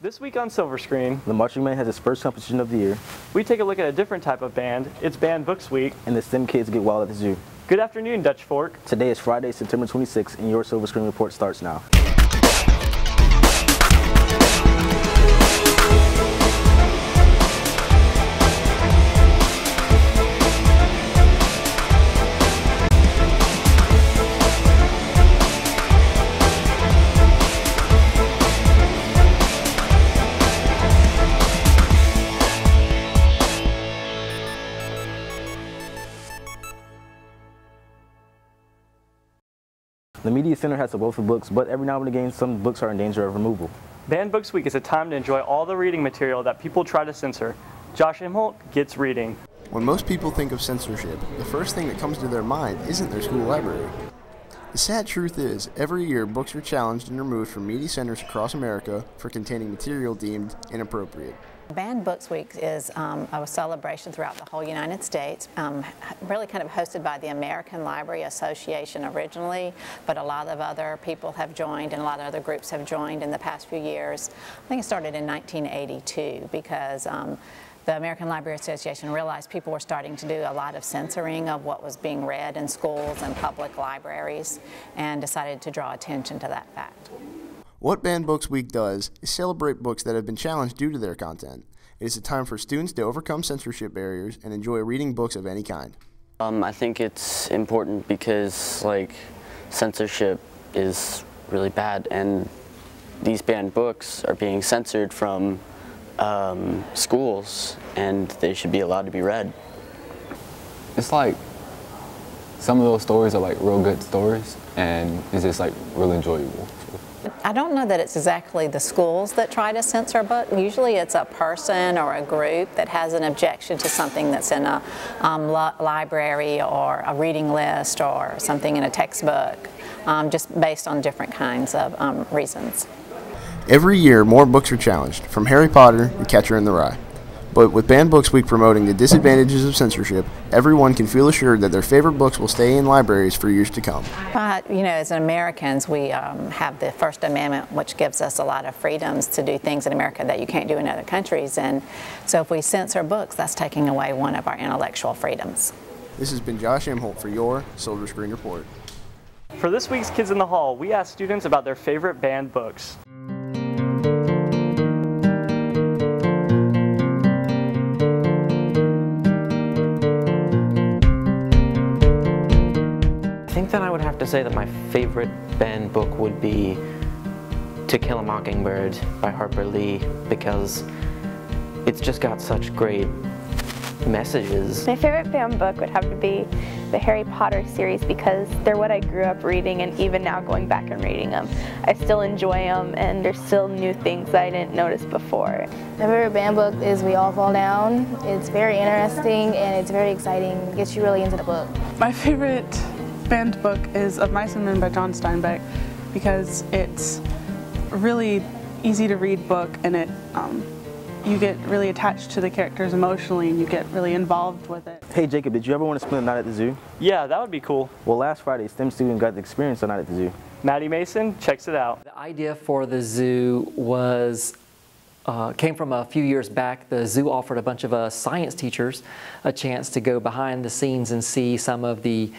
This week on Silver Screen, The Marching Band has its first competition of the year, we take a look at a different type of band. It's Banned Books Week. and the STEM kids get wild at the zoo. Good afternoon, Dutch Fork. Today is Friday, September 26th, and your Silver Screen report starts now. Center has a wealth of books, but every now and again, some books are in danger of removal. Banned Books Week is a time to enjoy all the reading material that people try to censor. Josh Imholt gets reading. When most people think of censorship, the first thing that comes to their mind isn't their school library. The sad truth is, every year books are challenged and removed from media centers across America for containing material deemed inappropriate. Banned Books Week is um, a celebration throughout the whole United States, um, really kind of hosted by the American Library Association originally, but a lot of other people have joined and a lot of other groups have joined in the past few years. I think it started in 1982 because um, the American Library Association realized people were starting to do a lot of censoring of what was being read in schools and public libraries and decided to draw attention to that fact. What Banned Books Week does is celebrate books that have been challenged due to their content. It is a time for students to overcome censorship barriers and enjoy reading books of any kind. Um, I think it's important because like censorship is really bad and these banned books are being censored from um, schools and they should be allowed to be read. it's like some of those stories are like real good stories and it's just like really enjoyable. I don't know that it's exactly the schools that try to censor a book. Usually it's a person or a group that has an objection to something that's in a um, library or a reading list or something in a textbook, um, just based on different kinds of um, reasons. Every year, more books are challenged, from Harry Potter to Catcher in the Rye. But with Banned Books Week promoting the disadvantages of censorship, everyone can feel assured that their favorite books will stay in libraries for years to come. But, you know, as Americans, we um, have the First Amendment, which gives us a lot of freedoms to do things in America that you can't do in other countries. And so if we censor books, that's taking away one of our intellectual freedoms. This has been Josh Imholt for your Silver Screen Report. For this week's Kids in the Hall, we asked students about their favorite banned books. Say that my favorite banned book would be To Kill a Mockingbird by Harper Lee because it's just got such great messages. My favorite fan book would have to be the Harry Potter series because they're what I grew up reading and even now going back and reading them, I still enjoy them and there's still new things that I didn't notice before. My favorite banned book is We All Fall Down. It's very interesting and it's very exciting. It gets you really into the book. My favorite banned book is Of Mice and Men by John Steinbeck because it's a really easy to read book and it um, you get really attached to the characters emotionally and you get really involved with it. Hey Jacob, did you ever want to spend a night at the zoo? Yeah, that would be cool. Well, last Friday, STEM student got to experience a night at the zoo. Maddie Mason checks it out. The idea for the zoo was uh, came from a few years back. The zoo offered a bunch of uh, science teachers a chance to go behind the scenes and see some of the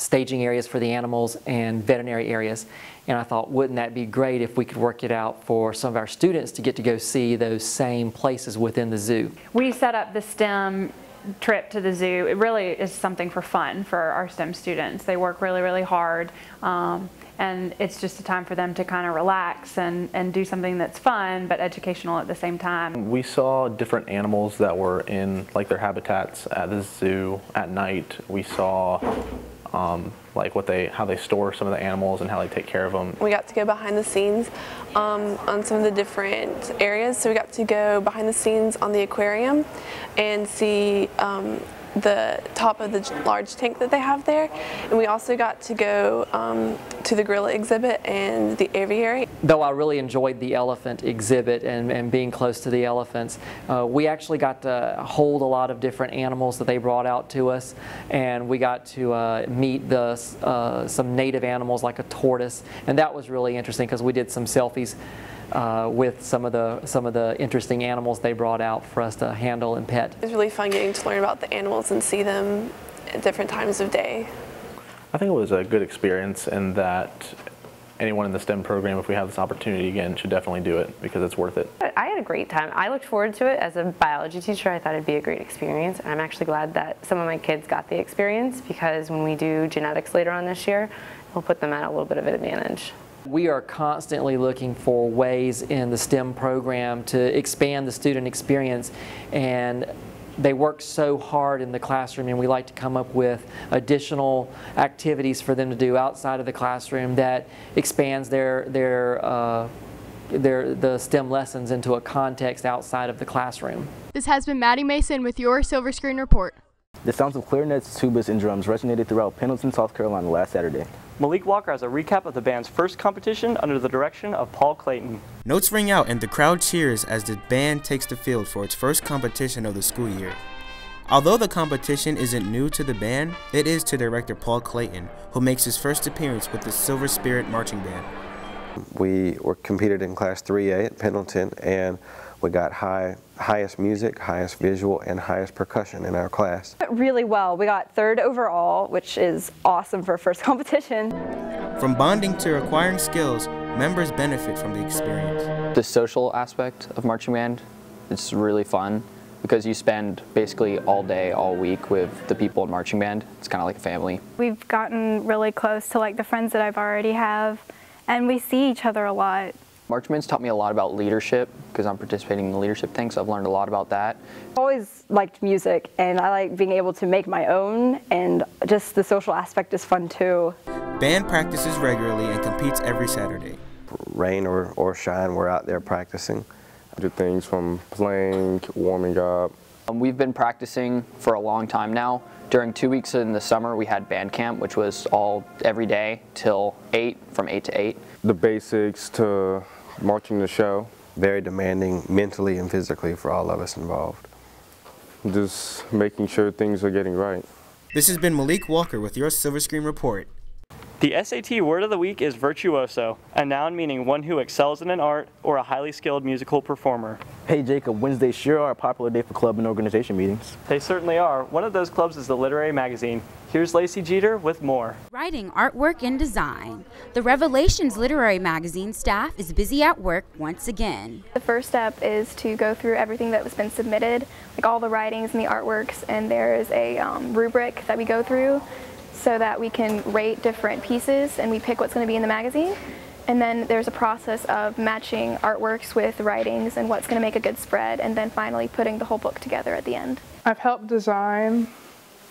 staging areas for the animals and veterinary areas. And I thought, wouldn't that be great if we could work it out for some of our students to get to go see those same places within the zoo? We set up the STEM trip to the zoo. It really is something for fun for our STEM students. They work really, really hard. Um, and it's just a time for them to kind of relax and, and do something that's fun but educational at the same time. We saw different animals that were in like their habitats at the zoo at night. We saw um, like what they, how they store some of the animals and how they take care of them. We got to go behind the scenes um, on some of the different areas. So we got to go behind the scenes on the aquarium and see um, the top of the large tank that they have there. And we also got to go um, to the gorilla exhibit and the aviary. Though I really enjoyed the elephant exhibit and, and being close to the elephants, uh, we actually got to hold a lot of different animals that they brought out to us. And we got to uh, meet the, uh, some native animals like a tortoise. And that was really interesting because we did some selfies uh, with some of the some of the interesting animals they brought out for us to handle and pet. It was really fun getting to learn about the animals and see them at different times of day. I think it was a good experience in that anyone in the STEM program, if we have this opportunity again, should definitely do it because it's worth it. I had a great time. I looked forward to it as a biology teacher. I thought it'd be a great experience. And I'm actually glad that some of my kids got the experience because when we do genetics later on this year, we'll put them at a little bit of an advantage. We are constantly looking for ways in the STEM program to expand the student experience and they work so hard in the classroom and we like to come up with additional activities for them to do outside of the classroom that expands their, their, uh, their, the STEM lessons into a context outside of the classroom. This has been Maddie Mason with your Silver Screen Report. The sounds of clarinets, tubas, and drums resonated throughout Pendleton, South Carolina last Saturday. Malik Walker has a recap of the band's first competition under the direction of Paul Clayton. Notes ring out and the crowd cheers as the band takes the field for its first competition of the school year. Although the competition isn't new to the band, it is to director Paul Clayton, who makes his first appearance with the Silver Spirit Marching Band. We were competed in Class 3A at Pendleton, and we got high, highest music, highest visual, and highest percussion in our class. Really well. We got third overall, which is awesome for first competition. From bonding to acquiring skills, members benefit from the experience. The social aspect of marching band, it's really fun because you spend basically all day, all week with the people in marching band. It's kind of like a family. We've gotten really close to like the friends that I've already have, and we see each other a lot. Marching band's taught me a lot about leadership because I'm participating in the leadership thing, so I've learned a lot about that. I've always liked music and I like being able to make my own and just the social aspect is fun too. Band practices regularly and competes every Saturday. Rain or, or shine, we're out there practicing. I do things from playing, warming up. Um, we've been practicing for a long time now. During two weeks in the summer, we had band camp, which was all every day till 8, from 8 to 8. The basics to marching the show. Very demanding mentally and physically for all of us involved. Just making sure things are getting right. This has been Malik Walker with your Silver Screen Report. The SAT word of the week is virtuoso, a noun meaning one who excels in an art or a highly skilled musical performer. Hey Jacob, Wednesdays sure are a popular day for club and organization meetings. They certainly are. One of those clubs is the Literary Magazine. Here's Lacey Jeter with more. Writing, artwork, and design. The Revelations Literary Magazine staff is busy at work once again. The first step is to go through everything that has been submitted, like all the writings and the artworks, and there is a um, rubric that we go through so that we can rate different pieces and we pick what's going to be in the magazine. And then there's a process of matching artworks with writings and what's going to make a good spread, and then finally putting the whole book together at the end. I've helped design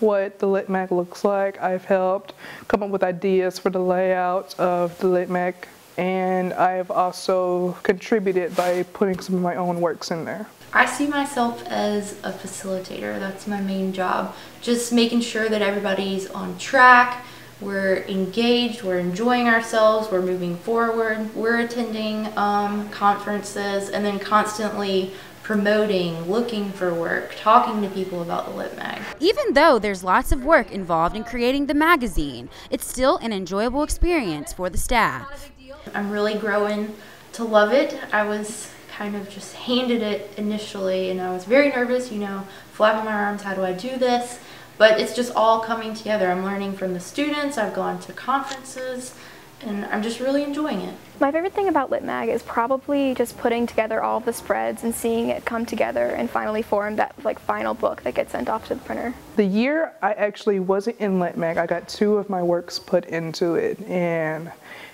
what the Lit Mag looks like. I've helped come up with ideas for the layout of the Lit Mag, and I've also contributed by putting some of my own works in there. I see myself as a facilitator. That's my main job. Just making sure that everybody's on track, we're engaged, we're enjoying ourselves, we're moving forward, we're attending um, conferences, and then constantly promoting, looking for work, talking to people about the Lit Mag. Even though there's lots of work involved in creating the magazine, it's still an enjoyable experience for the staff. I'm really growing to love it. I was kind of just handed it initially and I was very nervous, you know, flapping my arms, how do I do this? But it's just all coming together. I'm learning from the students, I've gone to conferences, and I'm just really enjoying it. My favorite thing about Lit Mag is probably just putting together all the spreads and seeing it come together and finally form that like final book that gets sent off to the printer. The year I actually wasn't in Lit Mag, I got two of my works put into it and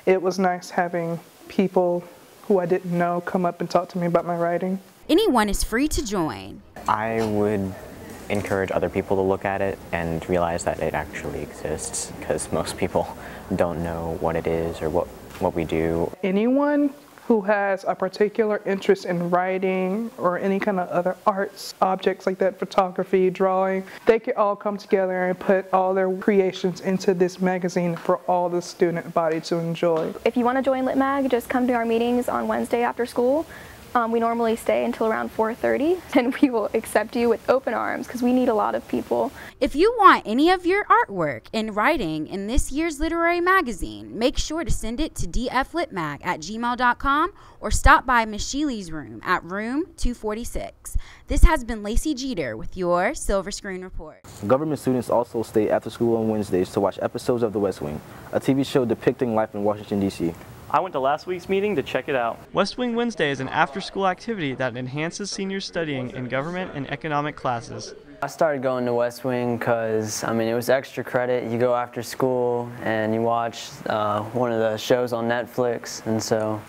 it was nice having people who I didn't know come up and talk to me about my writing. Anyone is free to join. I would encourage other people to look at it and realize that it actually exists because most people don't know what it is or what, what we do. Anyone who has a particular interest in writing or any kind of other arts, objects like that, photography, drawing, they can all come together and put all their creations into this magazine for all the student body to enjoy. If you want to join Lit Mag, just come to our meetings on Wednesday after school. Um, we normally stay until around 4.30 and we will accept you with open arms because we need a lot of people. If you want any of your artwork and writing in this year's literary magazine, make sure to send it to dflitmag at gmail.com or stop by Miss Sheely's room at room 246. This has been Lacey Jeter with your Silver Screen Report. Government students also stay after school on Wednesdays to watch episodes of The West Wing, a TV show depicting life in Washington, D.C. I went to last week's meeting to check it out. West Wing Wednesday is an after school activity that enhances seniors studying in government and economic classes. I started going to West Wing because, I mean, it was extra credit. You go after school and you watch uh, one of the shows on Netflix, and so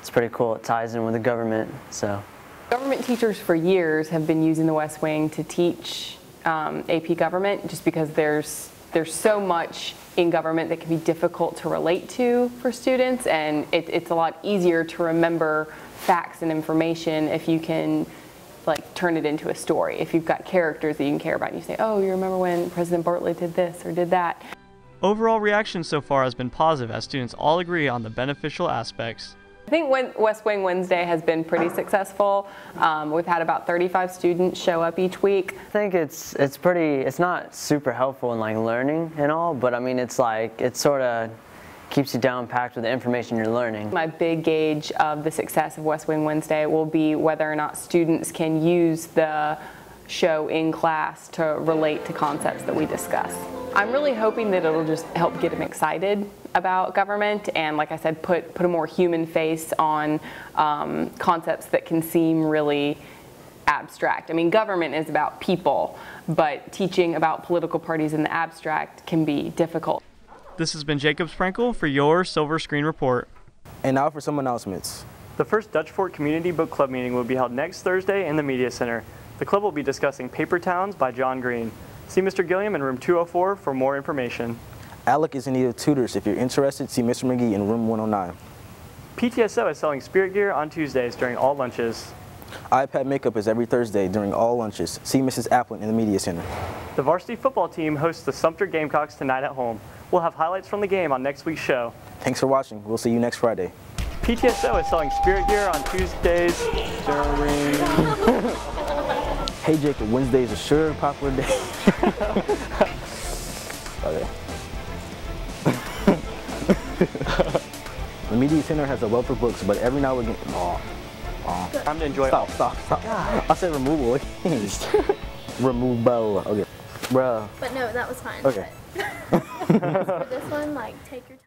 it's pretty cool. It ties in with the government, so. Government teachers for years have been using the West Wing to teach um, AP government just because there's, there's so much in government that can be difficult to relate to for students and it, it's a lot easier to remember facts and information if you can like turn it into a story. If you've got characters that you can care about and you say, oh, you remember when President Bartlet did this or did that. Overall reaction so far has been positive as students all agree on the beneficial aspects. I think West Wing Wednesday has been pretty successful. Um, we've had about 35 students show up each week. I think it's it's pretty. It's not super helpful in like learning and all, but I mean it's like it sort of keeps you down packed with the information you're learning. My big gauge of the success of West Wing Wednesday will be whether or not students can use the show in class to relate to concepts that we discuss. I'm really hoping that it'll just help get them excited about government and like I said, put, put a more human face on um, concepts that can seem really abstract. I mean, government is about people, but teaching about political parties in the abstract can be difficult. This has been Jacob Sprinkle for your Silver Screen Report. And now for some announcements. The first Dutch Fork Community Book Club meeting will be held next Thursday in the Media Center. The club will be discussing Paper Towns by John Green. See Mr. Gilliam in room 204 for more information. Alec is in need of tutors. If you're interested, see Mr. McGee in room 109. PTSO is selling spirit gear on Tuesdays during all lunches. iPad makeup is every Thursday during all lunches. See Mrs. Applin in the Media Center. The varsity football team hosts the Sumter Gamecocks tonight at home. We'll have highlights from the game on next week's show. Thanks for watching. We'll see you next Friday. PTSO is selling spirit gear on Tuesdays during... hey Jacob, Wednesday is a sure popular day. okay. The Media Center has a wealth of books, but every now and again... Oh, oh. Time to enjoy Stop, stop, stop. I said removal. removal. Okay. Bruh. But no, that was fine. Okay. for this one, like, take your time.